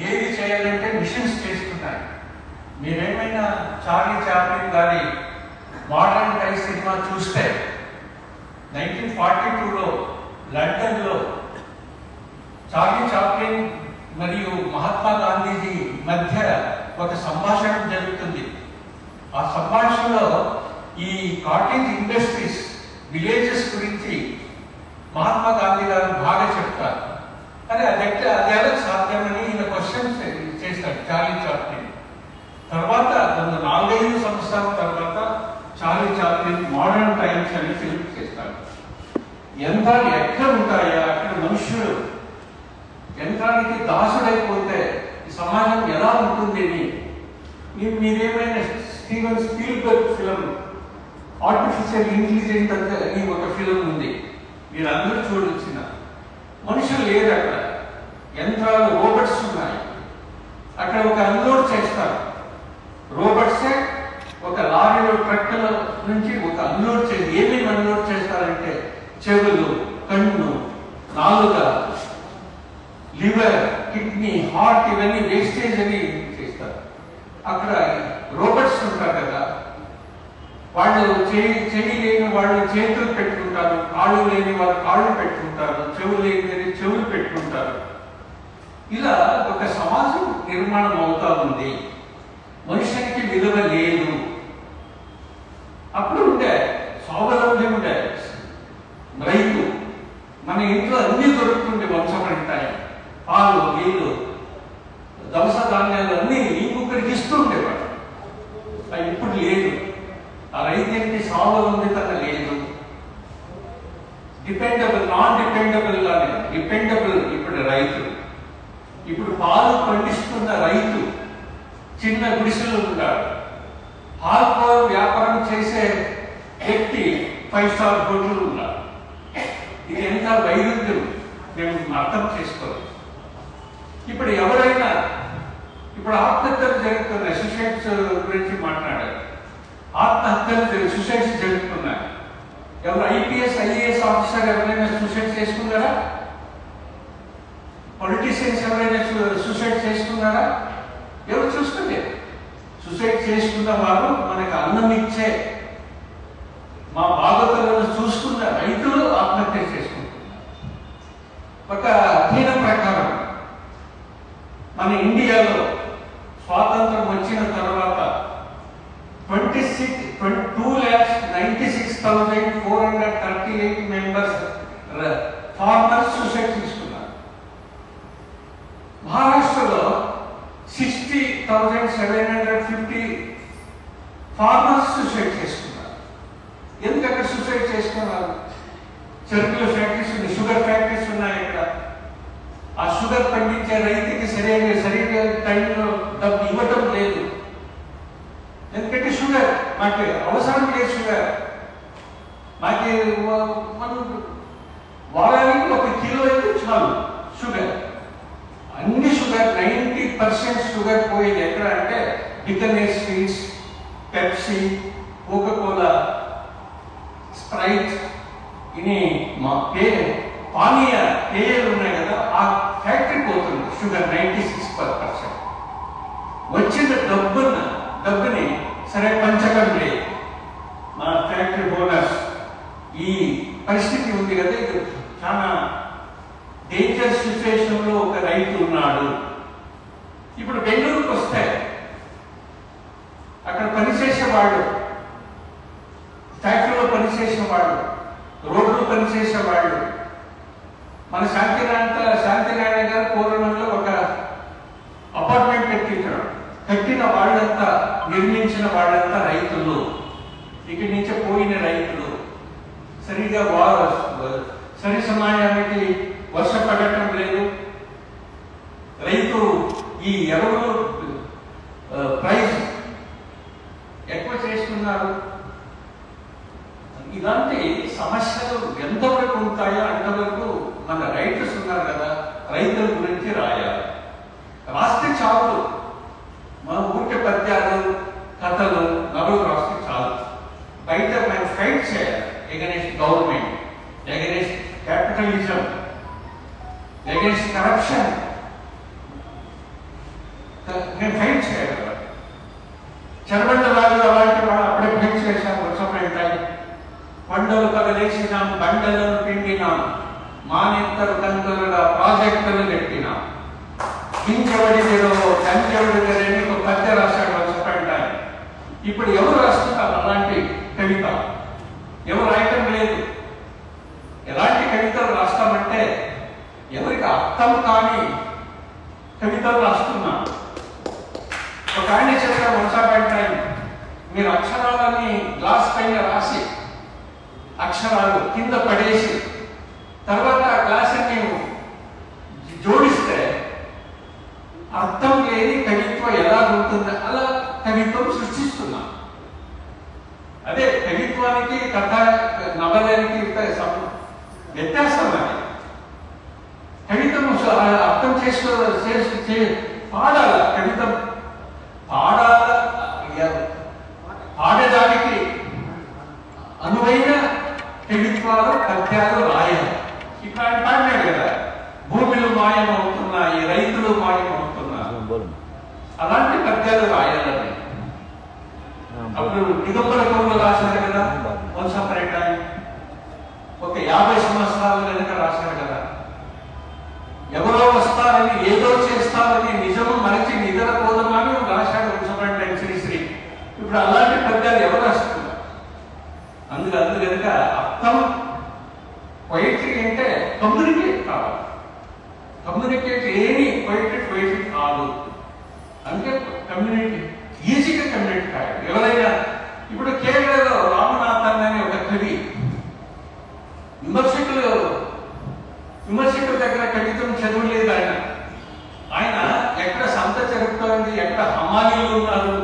ఏది చేయాలంటే మిషన్స్ చేస్తున్నాయి మీరేమైనా చార్లీ చాప్లిన్ గారి మోడర్న్ టై సినిమా చూస్తే నైన్టీన్ ఫార్టీ టూలో లండన్లో చార్లీ చాప్లిన్ మరియు మహాత్మా గాంధీజీ మధ్య ఒక సంభాషణ జరుగుతుంది. ఆ సంభాషణలో ఈ కాటేజ్ ఇండస్ట్రీస్ విలేజెస్ గురించి మహాత్మా గాంధీ గారు బాగా చెప్తారు కానీ అది ఎట్లా అది ఎలా సాధ్యమని ఈయన క్వశ్చన్స్ చేస్తాడు చార్లీ చాప్లిన్ తర్వాత కొన్ని నాలుగైదు సంవత్సరాల తర్వాత చార్లీ చాప్లిన్ మోడర్న్ టైమ్స్ అని ఫిల్మ్ చేస్తాడు యంత్రాలు ఎక్కడ ఉంటాయా అక్కడ మనుషులు యంత్రానికి దాసుడైపోతే ఈ సమాజం ఎలా ఉంటుంది? అని మీరేమైనా Steven Spielberg film artificial intelligent అంటే అని ఒక ఫిలం ఉంది. మీరు చూడొచ్చిన. మనుషులు లేరు అక్కడ. యంత్రాలు రోబోట్స్ ఉన్నాయి. అక్కడ ఒక అన్లోడ్ చేస్తారు. రోబోట్సే ఒక లారీలో ట్రక్కుల నుంచి ఒక అన్లోడ్ చేసి ఏమేమి అన్లోడ్ చేస్తారంటే చెవులు కన్ను నాలుక లివర్ కిడ్నీ హార్ట్ ఇవన్నీ వేస్టేజ్ అని చేస్తారు అక్కడ రోబోట్స్ ఉంటారు కదా వాళ్ళు చేయి చేయి లేని వాళ్ళు చేతులు పెట్టుకుంటారు కాళ్ళు లేని వారు కాళ్ళు పెట్టుకుంటారు చెవులు లేని చెవులు పెట్టుకుంటారు. ఇలా ఒక సమాజం నిర్మాణం అవుతా ఉంది. మనుషునికి విలువ లేదు. అప్పుడు ఉండే స్వావలంబి ఉండే రైతు మన ఇంట్లో అన్ని దొరుకుతుండే వంశపడతాయి పాలు నీళ్ళు దవస ధాన్యాలు అన్ని ఇంకొకరికి ఇస్తూ ఉండేవాడు ఇప్పుడు లేదు. ఆ రైతుకి స్వావలంబితన లేదు. డిపెండబుల్ నాన్ డిపెండబుల్ లానే. డిపెండబుల్ ఇప్పుడు రైతు. ఇప్పుడు పాలు పండిస్తున్న రైతు చిన్న గుడిసెలు ఉంటాడు. పాల్కోర్ వ్యాపారం చేసే వ్యక్తి ఫైవ్ స్టార్ హోటల్ ఉన్నాడు ఇది ఎంత వైరుధ్యం? మేము అర్థం చేసుకోవాలి. ఇప్పుడు ఎవరైనా ఇప్పుడు ఆత్మహత్యలు జరుగుతున్నాయి. సుసైడ్స్ గురించి మాట్లాడారు. ఆత్మహత్యలు సుసైడ్స్ జరుగుతున్నాయి. ఎవరు ఐపీఎస్ ఐఏఎస్ ఆఫీసర్ ఎవరైనా సూసైడ్ చేసుకున్నారా? పొలిటీషియన్స్ ఎవరైనా సూసైడ్ చేసుకున్నారా? ఎవరు చూసుకుంటే సూసైడ్ చేసుకున్న వారు మనకు అన్నం ఇచ్చే మా బాధతలను చూసుకున్న రైతులు ఆత్మహత్య చేసుకుంటున్నారు. ఒక అధ్యయనం ప్రకారం మన ఇండియాలో స్వాతంత్రం వచ్చిన తర్వాత twenty six two lakhs ninety six thousand పంటలు పండించే రైతుకి సరైన సరైన టైంలో డబ్బు ఇవ్వటం లేదు. ఎందుకంటే షుగర్ మాకు అవసరం లేదు షుగర్. మాకు మనం వారానికి ఒక కిలో అయితే చాలు షుగర్. అన్ని షుగర్ నైంటీ పర్సెంట్ షుగర్ పోయేది ఎక్కడ అంటే Bikaner sweets Pepsi Coca Cola Sprite ఇని మా పే పానీయ పేయలు ఉన్నాయి కదా ఆ ఫ్యాక్టరీ పోతుంది షుగర్ నైంటీ సిక్స్ పర్సెంట్ వచ్చిన డబ్బున డబ్బుని సరే పంచకం లేదు మన ఫ్యాక్టరీ బోనస్ ఈ పరిస్థితి ఉంది కదా ఇది చాలా డేంజర్ సిచ్యువేషన్లో ఒక రైతు ఉన్నాడు. ఇప్పుడు బెంగళూరుకు వస్తే అక్కడ పనిచేసేవాడు ఫ్యాక్టరీలో పనిచేసేవాడు రోడ్లు పనిచేసేవాడు. మన శాంతినారాయణ శాంతినారాయణ గారు పూర్వంలో ఒక అపార్ట్మెంట్ కట్టించాడు. కట్టిన వాళ్ళంతా నిర్మించిన వాళ్ళంతా రైతులు. ఇక్కడి నుంచి పోయిన రైతు. సరిగ్గా వారు సరి సమయానికి వర్షం పడటం లేదు. రైతు ఈ ఎరువులు ప్రైస్ ఎక్కువ చేస్తున్నారు? ఇలాంటి సమస్యలు ఎంతవరకు ఉంటాయో అంతవరకు మన రైతులు ఉన్నారు కదా రైతుల గురించి రాయాలి రాస్తే చాలు మన ఊరికే పద్యాలు కథలు నవలు రాస్తే చాలు బయట మనం ఫైట్ చేయాలి against government against against corruption నేను ఫైట్ చేయగలరా చెరబండ రాజు అలాంటి వాళ్ళు అప్పుడే ఫైట్ చేశారు వర్షమైతాయి పండుగలు కదలేసినాం బండలను పిండినాం మానేత్తరు కంతులుగా ప్రాజెక్టులు పెట్టినాం కించెవడిదిరో కంచెవడిదిరని ఒక పద్య రాశాడు వర్షపడ్డాయి ఇప్పుడు ఎవరు రాస్తున్నారు? అలాంటి కవిత. ఎవరు రాయటం లేదు. ఎవరికి? అర్థం కాని కవితలు రాస్తున్నాం. ఒక ఆయన చెప్పారు వంశాపడ్డాయి మీరు అక్షరాలన్నీ గ్లాస్ పైన రాసి అక్షరాలు కింద పడేసి తర్వాత ఆ గ్లాస్ అన్ని జోడిస్తే అర్థం లేని కవిత్వం ఎలా ఉంటుంది? అలా కవిత్వం సృష్టిస్తున్నాం. అదే కవిత్వానికి కథ నవలకి వ్యత్యాసం అర్థం చేసుకో చేసి పాడాల కవిత పాడాల? పాడడానికి అనువైన కవిత్వాలు పద్యాలు రాయాలి. ఇప్పుడు ఆయన పాడినాడు కదా. భూమిలు మాయమవుతున్నాయి రైతులు మాయమవుతున్నారు. అలాంటి పద్యాలు రాయాలని అప్పుడు దిగంబర కవులు రాశారు కదా వన్స్ అపర్ ఏ టైం ఒక యాభై సంవత్సరాలు కనుక రాశారు కదా ఎవరో వస్తారని ఏదో చేస్తారని నిజము మరచి నిద్రపోదమని రాశాడు once upon a time Sri Sri ఇప్పుడు అలాంటి పద్యాలు ఎవరు రాస్తున్నారు అందుకు అందు కనుక అర్థం పొయిట్రీ అంటే కమ్యూనికేట్ కావాలి కమ్యూనికేట్ ఏమి పొయిట్రీ పొయిట్రీ కాదు. అందుకే కమ్యూనిటీ ఈజీగా కమ్యూనిటీ కాదు. ఎవరైనా ఇప్పుడు కేరళలో రామనాథన్ అనే ఒక కవి విమర్శకులు విమర్శకుల దగ్గర కవితం చదవలేదు ఆయన. ఆయన ఎక్కడ సంత జరుగుతోంది ఎక్కడ హమాలీలు ఉన్నారు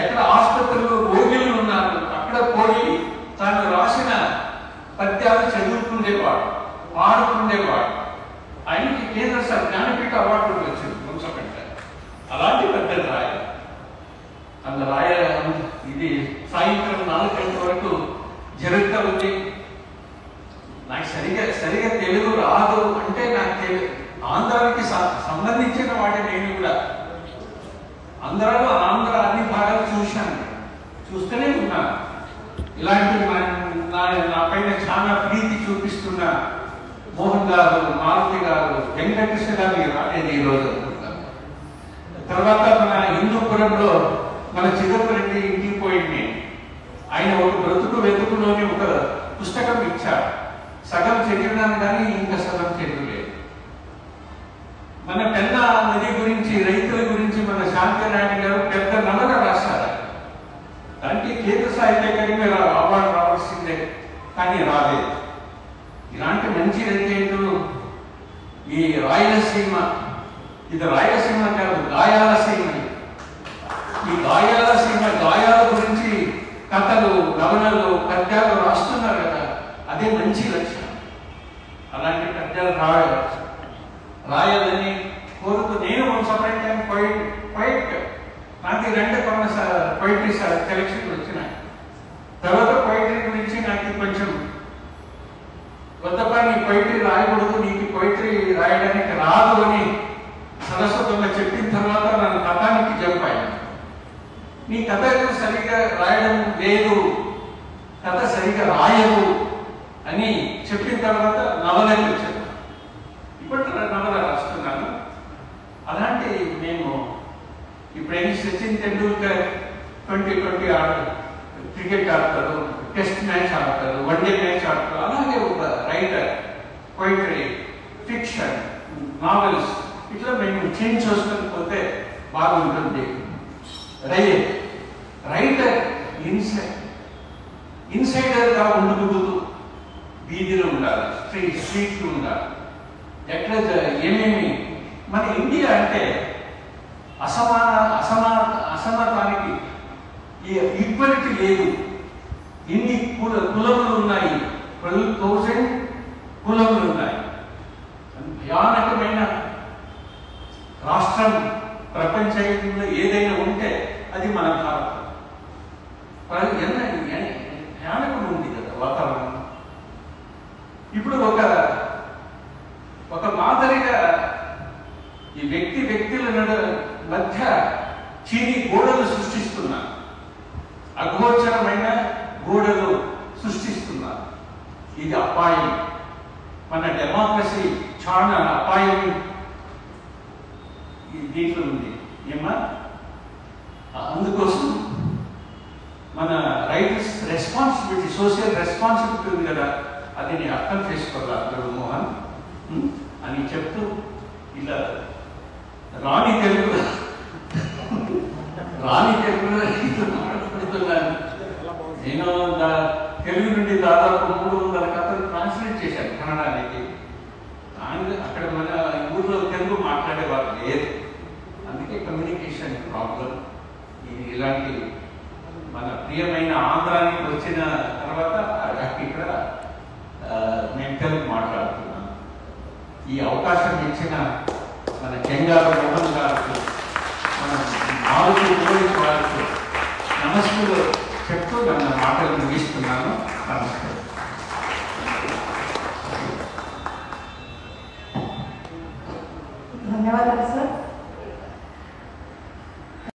ఎక్కడ ఆసుపత్రులు రోగిలు ఉన్నారు అక్కడ పోయి తాను రాసిన పద్యాలు చదువుతుండేవాడు పాడుతుండేవాడు ఆయనకి కేంద్ర సర్ జ్ఞానపీఠ అవార్డు వచ్చింది వంశపెట్ట అలాంటి పద్యాలు రాయాలి అందులో రాయాలి ఇది సాయంత్రం నాలుగు గంటల వరకు జరుగుతూ ఉంది నాకు సరిగా సరిగా తెలుగు రాదు అంటే నాకు తెలుగు ఆంధ్రానికి సంబంధించిన వాటి నేను కూడా ఆంధ్రాలో ఆంధ్ర అన్ని భాగాలు చూశాను. చూస్తూనే ఉన్నాను ఇలాంటి నా- పైన చాలా ప్రీతి చూపిస్తున్న మోహన్ గారు మారుతి గారు వెంకటేశ్వర గారు రాలేదు ఈ రోజు తర్వాత మన హిందూపురంలో మన చిదంబరెడ్డి ఇంటికి పోయింది. ఆయన ఒక బ్రతుకు వెతుకులోని ఒక పుస్తకం ఇచ్చారు. సగం చదివినాను కానీ ఇంకా సగం చదివలేదు మన పెద్ద నది గురించి రైతుల గురించి మన శాంతినారాయణ గారు పెద్ద నవల రాశారు. దానికి కేంద్ర సాహిత్య అకాడమీ అవార్డు రావాల్సిందే కానీ రాలేదు. ఇలాంటి మంచి రచయితలు ఈ రాయలసీమ ఇది రాయలసీమ కాదు గాయాలసీమ. ఈ గాయాలసీమ గాయాల గురించి కథలు నవలలు పద్యాలు రాస్తున్నారు కదా అదే మంచి లక్ష్యం. మీద పద్యాలు రాయాలని కోరుకు నేను one separate time poet poet నాకు రెండు కొన్న పోయిటరీ సెలక్షన్ వచ్చినాయి. తర్వాత పోయిటరీ గురించి నాకు కొంచెం కొత్తగా నీ పోయిటరీ రాయకూడదు నీకు పోయిటరీ రాయడానికి రాదు అని సరస్వతంగా చెప్పిన తర్వాత నన్ను కథానికి చెప్పాయి నీ కథ సరిగ్గా రాయడం లేదు కథ సరిగ్గా రాయదు అని చెప్పిన తర్వాత నవలకి వచ్చాను ఇప్పుడు నవల రాస్తున్నాను. అలాంటి మేము ఇప్పుడేమి సచిన్ టెండూల్కర్ ట్వంటీ ట్వంటీ ఆడు క్రికెట్ ఆడతారు టెస్ట్ మ్యాచ్ ఆడతారు వన్ డే మ్యాచ్ ఆడతారు అలాగే ఒక రైటర్ పోయిటరీ ఫిక్షన్ నావెల్స్ ఇట్లా మేము చేంజ్ చేసుకొని పోతే బాగుంటుంది. రైట్ రైటర్ ఇన్సైడ్ ఇన్సైడర్గా ఉండకూడదు వీధిలో ఉండాలి స్ట్రీట్ స్ట్రీట్లు ఉండాలి. ఎక్కడ ఏమేమి? మన ఇండియా అంటే అసమాన అసమాన అసమానానికి ఈక్వాలిటీ లేదు. ఇన్ని కుల కులములు ఉన్నాయి. ట్వెల్వ్ థౌజండ్ కులములు ఉన్నాయి. భయానకమైన రాష్ట్రం ప్రపంచంలో ఏదైనా ఉంటే అది మన భారతం. ప్ర- భయానకం ఉంది కదా వాతావరణం. ఇప్పుడు ఒక ఒక మాదిరిగా ఈ వ్యక్తి వ్యక్తుల నడు మధ్య చీని గోడలు సృష్టిస్తున్నారు అగోచరమైన గోడలు సృష్టిస్తున్నారు ఇది అపాయం మన డెమోక్రసీ చాలా అపాయం ఈ దీంట్లో ఉంది. ఏమ్మా? అందుకోసం మన రైట్స్ రెస్పాన్సిబిలిటీ సోషల్ రెస్పాన్సిబిలిటీ ఉంది కదా అది నేను అర్థం చేసుకోవాలి మోహన్? అని చెప్తూ ఇలా రాణి తెలుగు రాణి తెలుగులో మాట్లాడుతున్నాను నేను తెలుగు నుండి దాదాపు మూడు వందల కథలు ట్రాన్స్లేట్ చేశాను కన్నడానికి అక్కడ మన ఊర్లో తెలుగు మాట్లాడేవారు లేదు. కమ్యూనికేషన్ ప్రాబ్లం ఇది ఇలాంటి మన ప్రియమైన ఆంధ్రానికి వచ్చిన తర్వాత ఇక్కడ నేను తెలుగు మాట్లాడుతున్నాను ఈ అవకాశం ఇచ్చిన మన చెంగారు మోహన్ గారికి మన నాలుగు పోలీస్ నమస్కారం చెప్తూ నన్ను మాటలు ముగిస్తున్నాను. నమస్కారం.